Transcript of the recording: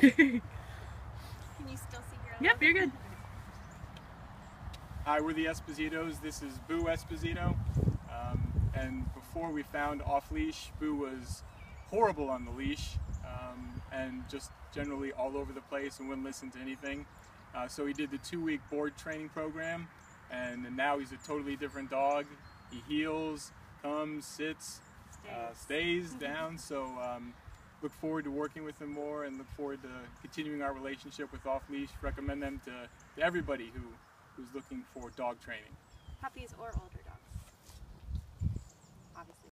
Can you still see your yep, you're good. Hi, we're the Espositos. This is Boo Esposito. Um, and before we found Off Leash, Boo was horrible on the leash um, and just generally all over the place and wouldn't listen to anything. Uh, so he did the two-week board training program, and now he's a totally different dog. He heels, comes, sits, uh, stays down. So um, look forward to working with them more and look forward to continuing our relationship with Off Leash. Recommend them to, to everybody who who's looking for dog training. Puppies or older